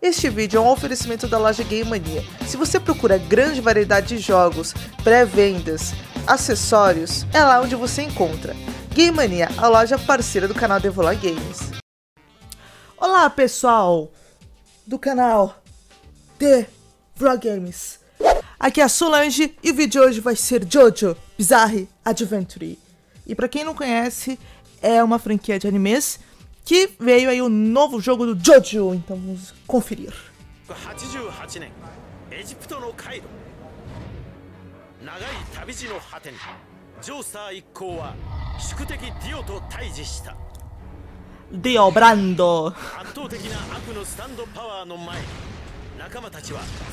Este vídeo é um oferecimento da loja Game Mania. Se você procura grande variedade de jogos, pré-vendas, acessórios, é lá onde você encontra. Game Mania, a loja parceira do canal Devolar Games. Olá pessoal do canal Devolar Games. Aqui é a Solange e o vídeo de hoje vai ser Jojo Bizarre Adventure. E para quem não conhece, é uma franquia de animes que veio aí o novo jogo do Jojo, então vamos conferir. 88年エジプトのカイロ長い旅路の果てにジョーサー一行は宿敵ディオと対峙した Dio Brando. 圧倒的な悪のスタンドパワーの前に仲間たちは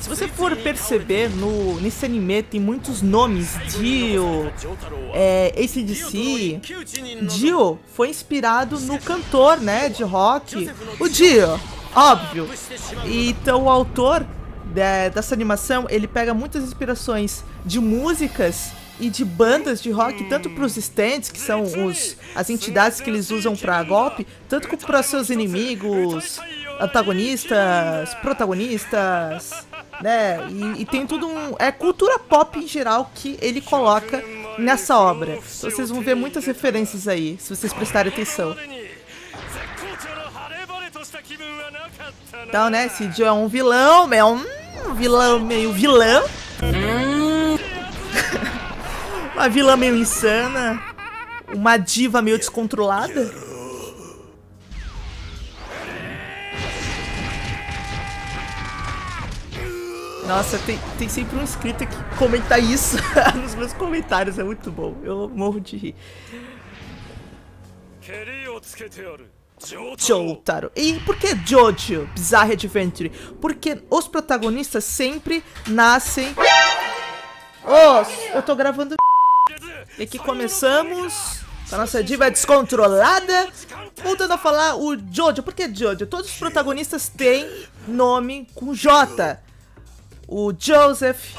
se você for perceber, no, nesse anime tem muitos nomes. Dio, é, ACDC. Dio foi inspirado no cantor né, de rock, o Dio, óbvio. Então o autor de, dessa animação, ele pega muitas inspirações de músicas e de bandas de rock, tanto para os stands, que são os, as entidades que eles usam para golpe, tanto para seus inimigos, antagonistas, protagonistas, né? E, e, tem tudo um. É cultura pop em geral que ele coloca nessa obra. Então vocês vão ver muitas referências aí, se vocês prestarem atenção. Então, né? Esse Joe é um vilão, é um vilão meio vilão. Uma vilã meio insana. Uma diva meio descontrolada. Nossa, tem, tem sempre um inscrito que comenta isso nos meus comentários, é muito bom. Eu morro de rir. Jotaro. E por que Jojo, Bizarre Adventure? Porque os protagonistas sempre nascem... Oh, eu tô gravando... E aqui começamos a nossa diva descontrolada. Voltando a falar o Jojo. Por que Jojo? Todos os protagonistas têm nome com J. O Joseph.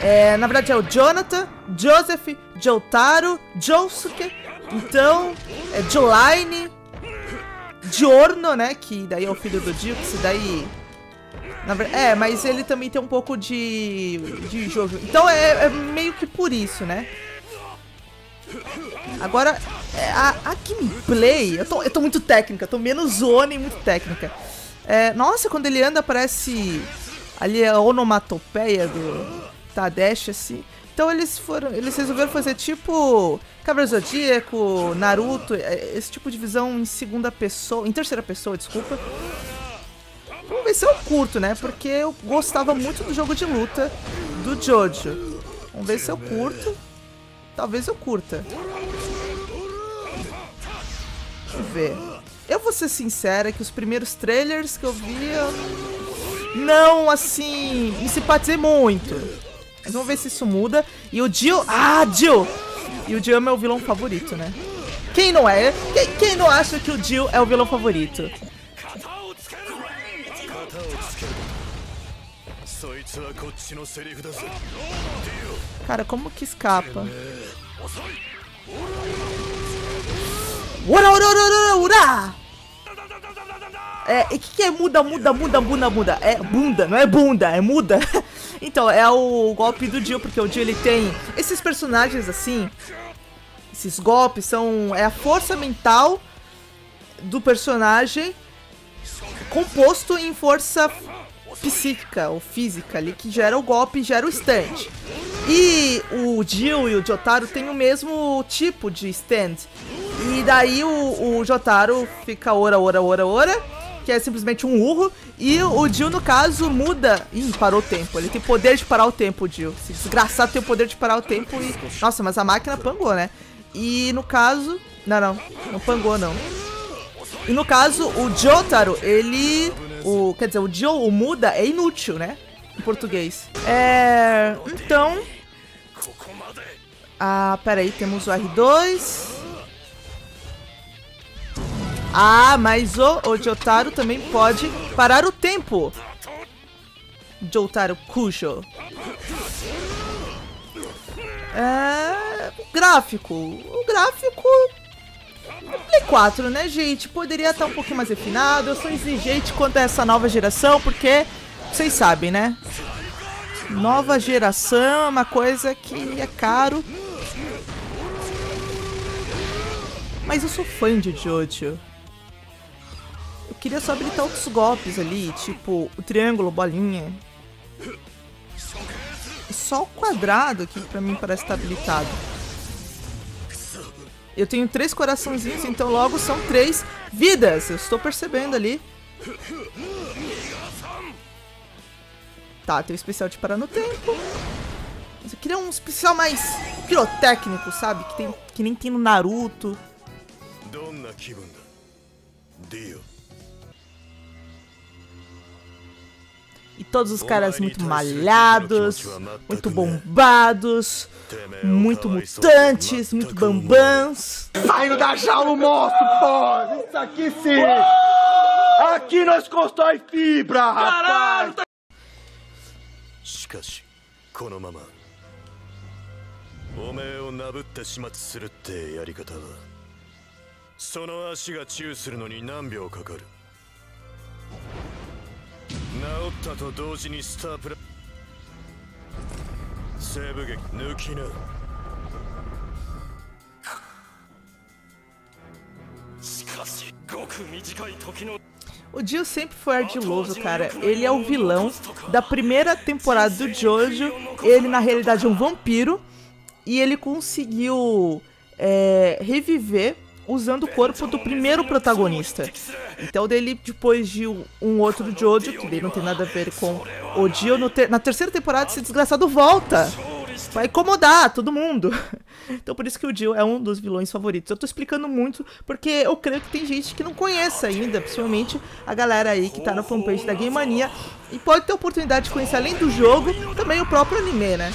É, na verdade é o Jonathan, Joseph, Jotaro, Josuke. Então, é Joline. Né? Que daí é o filho do Dio, que se daí. Na ver- É, mas ele também tem um pouco de. de Jojo. Então é, é meio que por isso, né? Agora, é, a, a gameplay. Eu tô, eu tô muito técnica, tô menos zona e muito técnica. É, nossa, quando ele anda parece. Ali a onomatopeia do Tadashi, assim. Então eles foram. Eles resolveram fazer tipo. Cavaleiro Zodíaco, Naruto, é, esse tipo de visão em segunda pessoa. Em terceira pessoa, desculpa. Vamos ver se eu curto, né? Porque eu gostava muito do jogo de luta do Jojo. Vamos ver se eu curto. Talvez eu curta. Vamos ver. Eu vou ser sincera que os primeiros trailers que eu vi, eu não, assim, me simpatizei muito. Mas vamos ver se isso muda. E o Jill... Ah, Jill! E o Dio é meu vilão favorito, né? Quem não é? Quem, quem não acha que o Jill é o vilão favorito? Cara, como que escapa? Ura, ura, ura, ura, ura! É, e o que, que é muda, muda, muda, muda, muda? É bunda, não é bunda, é muda. então, é o golpe do Dio, porque o Dio ele tem esses personagens assim. Esses golpes são. É a força mental do personagem composto em força psíquica ou física ali, que gera o golpe gera o stand. E o Jill e o Jotaro têm o mesmo tipo de stand. E daí o, o Jotaro fica ora, ora, ora, ora, que é simplesmente um urro. E o Jill, no caso, muda... Ih, parou o tempo. Ele tem poder de parar o tempo, Jill. se desgraçado tem o poder de parar o tempo e... Nossa, mas a máquina pangou, né? E no caso... Não, não. Não pangou, não. E no caso, o Jotaro, ele... O, quer dizer, o Jill, o muda, é inútil, né? Em português. É... Então... Ah, peraí, temos o R2... Ah, mas o, o Jotaro também pode parar o tempo. Jotaro Kujo. É. Gráfico. O gráfico Play 4, né, gente? Poderia estar um pouquinho mais refinado. Eu sou exigente quanto a essa nova geração, porque vocês sabem, né? Nova geração é uma coisa que é caro. Mas eu sou fã de Jojo. Queria só habilitar outros golpes ali, tipo o triângulo, bolinha. Só o quadrado que pra mim parece estar habilitado. Eu tenho três coraçãozinhos, então logo são três vidas. Eu estou percebendo ali. Tá, tem o especial de parar no tempo. Mas eu queria um especial mais pirotécnico, sabe? Que, tem, que nem tem no Naruto. E todos os caras muito malhados, muito bombados, muito mutantes, muito bambãs. Saindo da jaula o monstro, pô! Isso aqui sim! Aqui nós constrói fibra, rapaz! しかしこのままおめえをなぶって始末するってやり方はその足が治癒するのに何秒かかる治 ったと同時にスタープラ西部劇抜きなしかしごく短い時の O Dio sempre foi ardiloso, cara. Ele é o vilão da primeira temporada do Jojo. Ele, na realidade, é um vampiro. E ele conseguiu é, reviver usando o corpo do primeiro protagonista. Então, dele, depois de um outro Jojo, que ele não tem nada a ver com o Dio, ter na terceira temporada, esse desgraçado volta vai incomodar todo mundo. Então por isso que o Jill é um dos vilões favoritos. Eu tô explicando muito porque eu creio que tem gente que não conhece ainda, principalmente a galera aí que tá na fanpage da Game Mania e pode ter oportunidade de conhecer além do jogo, também o próprio anime, né?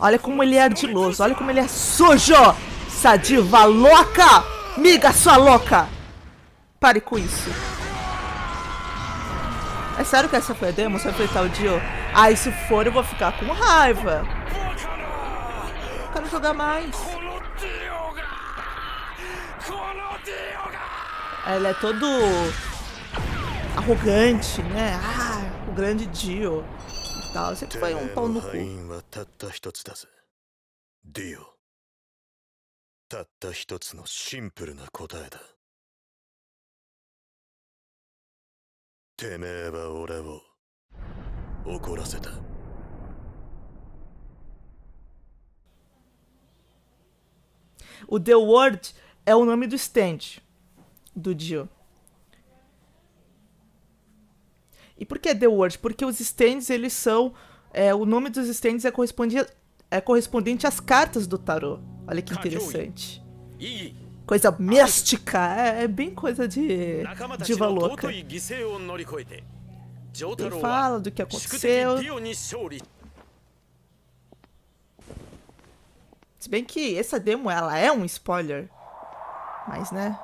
Olha como ele é ardiloso, olha como ele é sujo! Sadiva louca! Miga sua louca! Pare com isso. É sério que essa foi a demo? Vai enfrentar o Dio? Aí se for eu vou ficar com raiva. Quero jogar mais. Ele é todo arrogante, né? Ah, o grande Dio. E tal. Sempre foi um pau no cu. たった一つのシンプルな答えだてめえは俺を怒らせた O The Word é o nome do stand do Dio. E por que The Word? Porque os stands, eles são. É, o nome dos stands é correspondente, é correspondente às cartas do tarô. Olha que interessante. Coisa mística. É, é bem coisa de diva louca. Ele fala do que aconteceu. Se bem que essa demo, ela é um spoiler. Mas, né?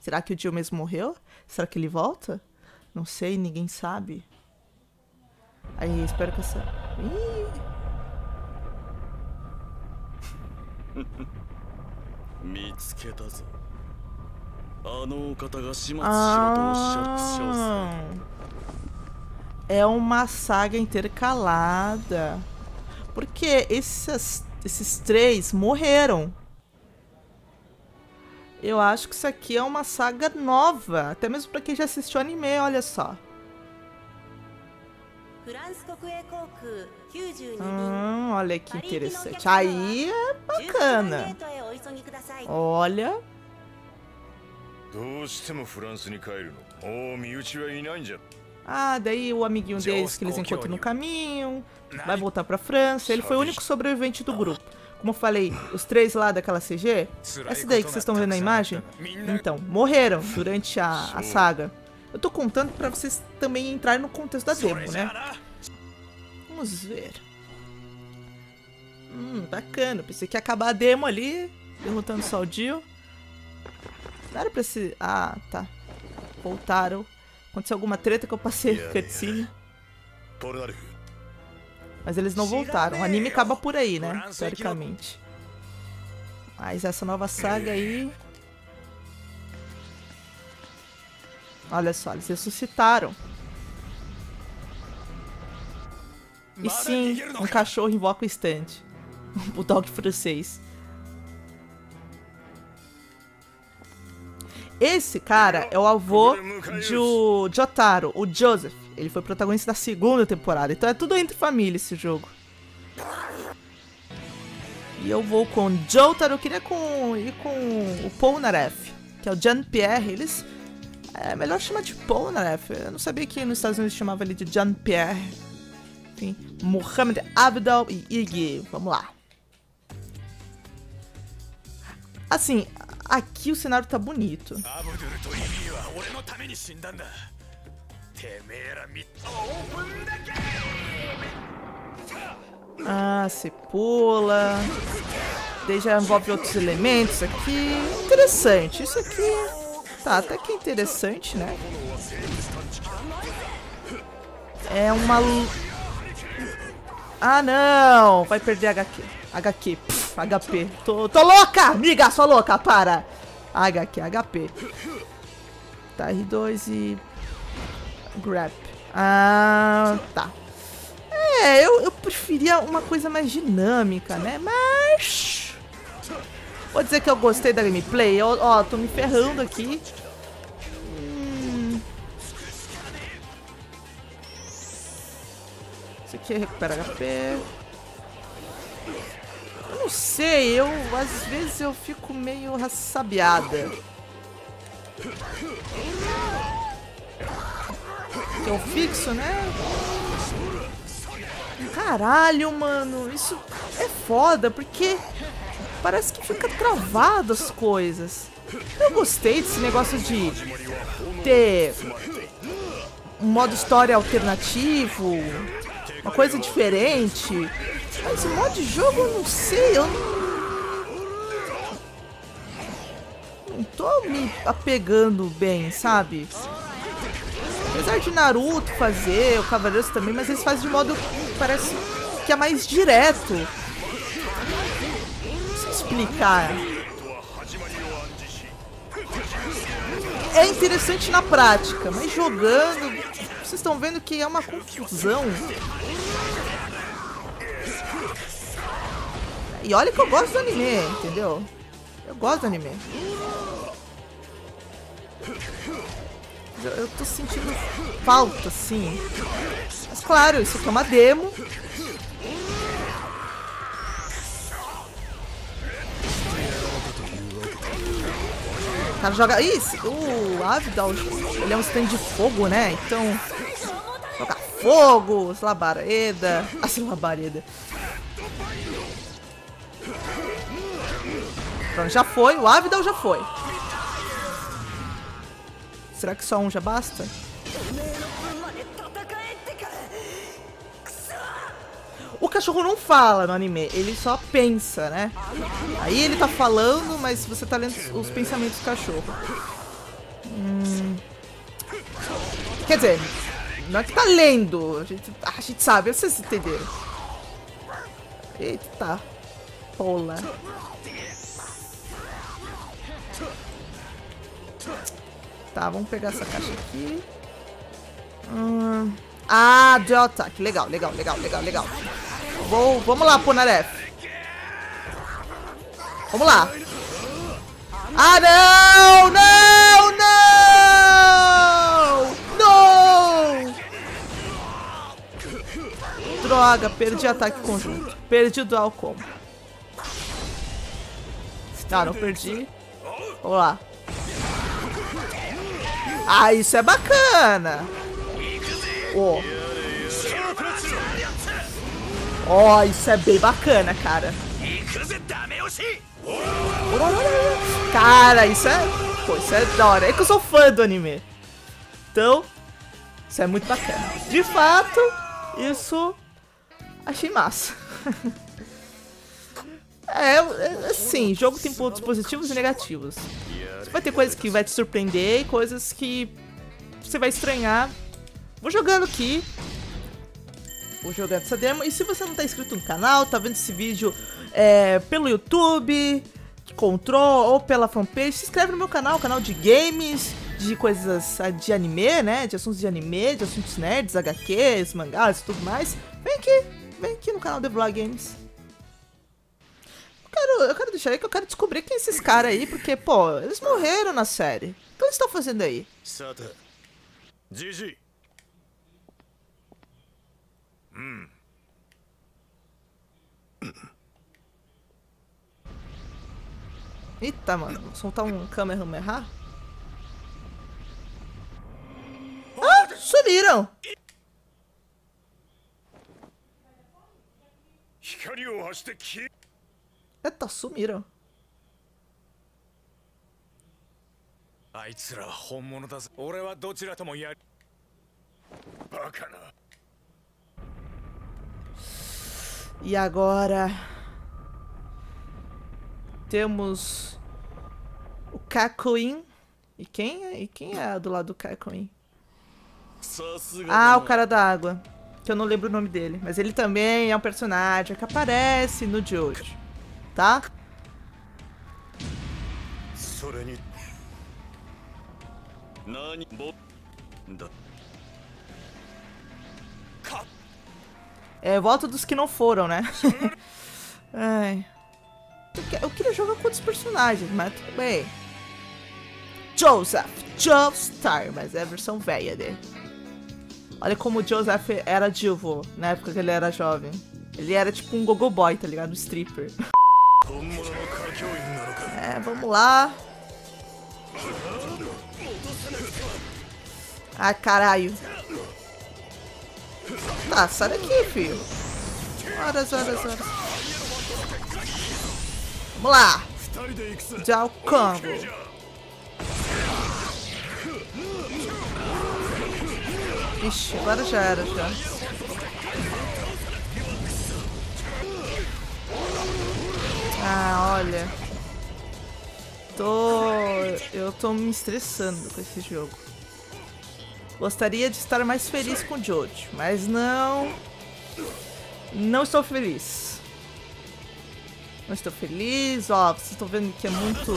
Será que o Dio mesmo morreu? Será que ele volta? Não sei, ninguém sabe. Aí, espero que essa... Ih! 見つけたぞあのお方が始末しろとおっしゃる少佐 É uma saga intercalada. Porque esses, esses três morreram. Eu acho que isso aqui é uma saga nova. Até mesmo pra quem já assistiu anime, olha só. Hum, olha que interessante. Aí é bacana. Olha. Ah, daí o amiguinho deles que eles encontram no caminho vai voltar pra França. Ele foi o único sobrevivente do grupo. Como eu falei, os três lá daquela CG, essa daí que vocês estão vendo na imagem, então, morreram durante a, a saga. Eu tô contando pra vocês também entrarem no contexto da demo, né? Vamos ver. Hum, bacana. Pensei que ia acabar a demo ali, derrotando só o Dio. Não era pra esse... Ah, tá. Voltaram. Aconteceu alguma treta que eu passei cutscene. Mas eles não voltaram. O anime acaba por aí, né? Teoricamente. Mas essa nova saga aí. Olha só, eles ressuscitaram. E sim, um cachorro invoca o stand. Um bulldog francês. Esse cara é o avô de o Jotaro, o Joseph. Ele foi protagonista da segunda temporada. Então é tudo entre família esse jogo. E eu vou com Jotaro, queria com, ir com o Polnareff, que é o Jean-Pierre. Eles. É melhor chamar de Polnareff. Eu não sabia que nos Estados Unidos chamava ele de Jean-Pierre. Enfim, Mohamed Abdal e Iggy. Vamos lá. Assim, aqui o cenário tá bonito. Ah, se pula. Daí já envolve outros elementos aqui. Interessante. Isso aqui tá até que interessante, né? É uma... Ah, não! Vai perder HQ. HQ. Pff, HP. Tô, tô louca! Amiga, só louca, para! HQ, HP. Tá, R2 e... Grab. Ah, tá. É, eu, eu preferia uma coisa mais dinâmica, né? Mas... Vou dizer que eu gostei da gameplay. Ó, ó tô me ferrando aqui. Hum... Isso aqui recupera HP. Eu não sei, eu... Às vezes eu fico meio rassabiada. Que é o fixo, né? Caralho, mano, isso é foda, porque parece que fica travado as coisas. Eu gostei desse negócio de ter um modo história alternativo, uma coisa diferente. Mas o modo de jogo eu não sei, eu não... Não tô me apegando bem, sabe? Apesar de Naruto fazer, o Cavaleiros também, mas eles fazem de modo parece que é mais direto. Explicar. É interessante na prática, mas jogando, vocês estão vendo que é uma confusão. E olha que eu gosto do anime, entendeu? Eu gosto do anime. Eu, eu tô sentindo falta, assim. Mas claro, isso aqui é uma demo. Cara joga... Ih, o Avidal, ele é um stand de fogo, né? Então, joga fogo, labareda. Ah, labareda. Pronto, já foi. O Avidal já foi. Será que só um já basta? Cachorro não fala no anime, ele só pensa, né? Aí ele tá falando, mas você tá lendo os pensamentos do cachorro. Hum... Quer dizer, não é que tá lendo, a gente, a gente sabe, vocês entenderam. Eita, pola. Tá, vamos pegar essa caixa aqui. Hum... Ah, de ataque. Legal, legal, legal, legal, legal. Vou, vamos lá, Ponaref. Vamos lá. Ah, não! Não! Não! Não! Droga, perdi ataque conjunto. Perdi o dual combo. Tá, não perdi. Vamos lá. Ah, isso é bacana. Oh. Ó, oh, isso é bem bacana, cara. Cara, isso é... Pô, isso é da hora. É que eu sou fã do anime. Então, isso é muito bacana. De fato, isso... Achei massa. é, é, assim, jogo tem pontos positivos e negativos. Vai ter coisas que vai te surpreender e coisas que você vai estranhar. Vou jogando aqui. Vou jogando essa demo. E se você não tá inscrito no canal, tá vendo esse vídeo é, pelo YouTube, encontrou, ou pela fanpage, se inscreve no meu canal, canal de games, de coisas ah, de anime, né? De assuntos de anime, de assuntos nerds, HQs, mangás e tudo mais. Vem aqui, vem aqui no canal The Vlog Games. Eu quero, eu quero deixar aí que eu quero descobrir quem é esses caras aí, porque, pô, eles morreram na série. O que eles estão fazendo aí? さて GG Eita, mano, vou soltar um Kamehameha. Ah, sumiram! 光を発して消え Eita, sumiram. あいつら本物だぜ俺はどちらともやるバカな E agora temos o Kakuin. E quem é? E quem é do lado do Kakuin? Ah, o cara da água. Que eu não lembro o nome dele. Mas ele também é um personagem que aparece no de hoje. Tá? É, voto dos que não foram, né? Ai. Eu queria jogar com outros personagens, mas tudo bem. Joseph, Joe Star, mas é a versão velha dele. Olha como o Joseph era divo na época que ele era jovem. Ele era tipo um gogo boy, tá ligado? Um stripper. É, vamos lá. Ah, caralho. Tá, sai daqui, filho. Horas, horas, horas. Vamos lá. Já o combo. Ixi, agora já era, já. Ah, olha. Tô... Eu tô me estressando com esse jogo. Gostaria de estar mais feliz com o Jojo, mas não... Não estou feliz. Não estou feliz, ó, vocês estão vendo que é muito...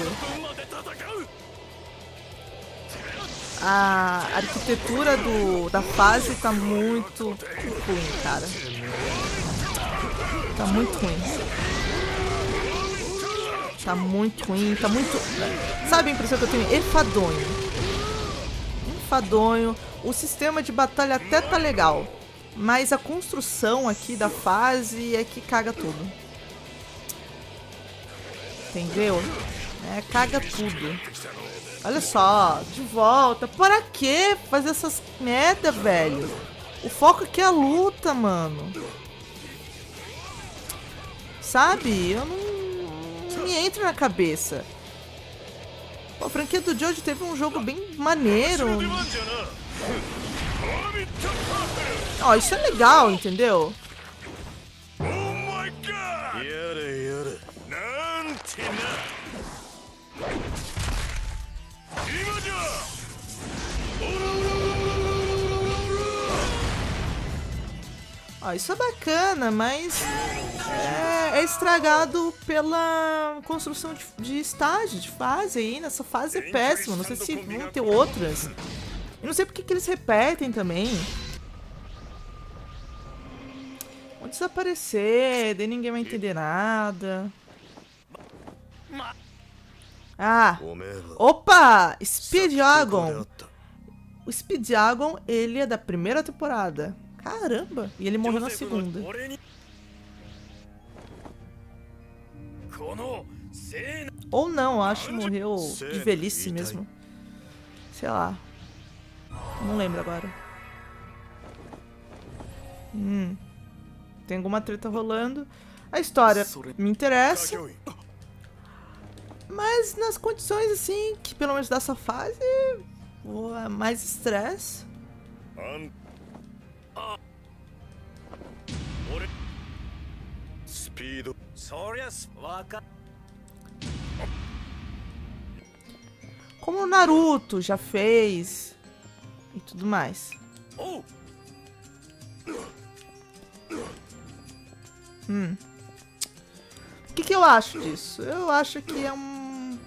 A arquitetura do, da fase está muito ruim, cara. Está muito ruim. Está muito ruim, está muito... Sabe a impressão que eu tenho? Efadonho. Enfadonho. O sistema de batalha até tá legal. Mas a construção aqui da fase é que caga tudo. Entendeu? É, caga tudo. Olha só, de volta. Para que fazer essas merda, velho? O foco aqui é a luta, mano. Sabe? Eu não, não me entra na cabeça. A franquia do Jojo teve um jogo bem maneiro. Ó, oh, isso é legal, entendeu? Ó, oh, isso é bacana, mas... É é estragado pela construção de, de estágio, de fase aí. Nessa fase é péssima. Não sei se vão ter outras. Eu não sei porque que eles repetem também. Vão desaparecer, daí ninguém vai entender nada. Ah! Opa! Speedwagon! O Speedwagon, ele é da primeira temporada. Caramba! E ele morreu na segunda. Ou não, acho que morreu de velhice mesmo. Sei lá. Não lembro agora. Hum. Tem alguma treta rolando. A história me interessa. Mas nas condições assim, que pelo menos dessa fase, mais estresse. ピードそりゃすわか Como o Naruto já fez e tudo mais. おう Hum. que, que eu acho disso? Eu acho que é um...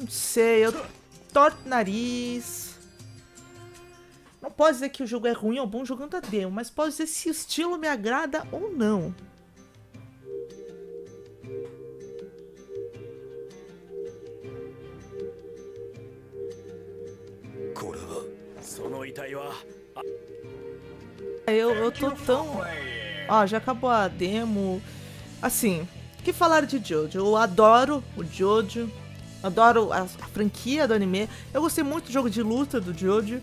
Não sei, eu torto o nariz. Não posso dizer que o jogo é ruim ou bom jogando a demo, mas posso dizer se o estilo me agrada ou não. Eu, eu tô tão. Ó, já acabou a demo. Assim, que falar de Jojo? Eu adoro o Jojo. Adoro a, a, franquia do anime. Eu gostei muito do jogo de luta do Jojo.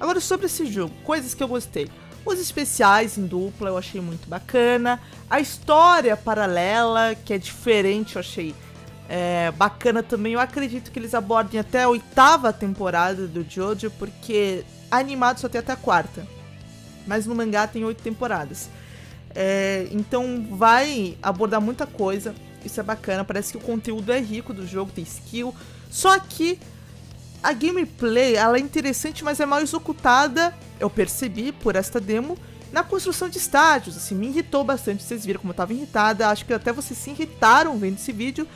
Agora, sobre esse jogo, coisas que eu gostei. Os especiais em dupla eu achei muito bacana. A história paralela, que é diferente, eu achei é, bacana também. Eu acredito que eles abordem até a oitava temporada do Jojo, porque animado só tem até a quarta mas no mangá tem oito temporadas. É, então vai abordar muita coisa, isso é bacana, parece que o conteúdo é rico do jogo, tem skill, só que a gameplay ela é interessante, mas é mal executada, eu percebi por esta demo, na construção de estádios, assim, me irritou bastante, vocês viram como eu tava irritada, acho que até vocês se irritaram vendo esse vídeo,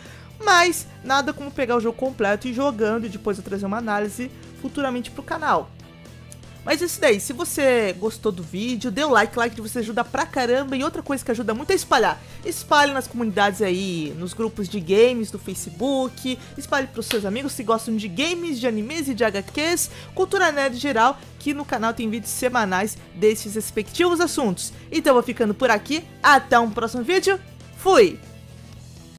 mas nada como pegar o jogo completo e jogando e depois eu trazer uma análise futuramente pro canal. Mas isso daí, se você gostou do vídeo, dê o like, like você ajuda pra caramba. E outra coisa que ajuda muito é espalhar. Espalhe nas comunidades aí, nos grupos de games do Facebook. Espalhe pros seus amigos que gostam de games, de animes e de HQs. Cultura nerd geral, que no canal tem vídeos semanais desses respectivos assuntos. Então vou ficando por aqui, até um próximo vídeo. Fui!